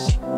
Peace.